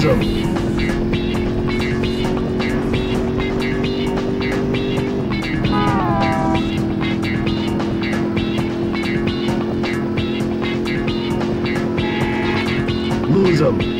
Lose them.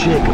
shake.